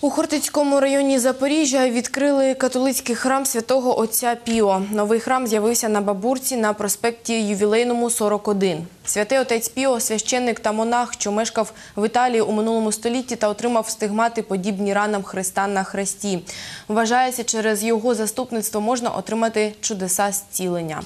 У Хортицькому районі Запоріжжя відкрили католицький храм святого отця Піо. Новий храм з'явився на Бабурці на проспекті Ювілейному 41. Святий отець Піо – священник та монах, що мешкав в Італії у минулому столітті та отримав стигмати, подібні ранам Христа на хресті. Вважається, через його заступництво можна отримати чудеса зцілення.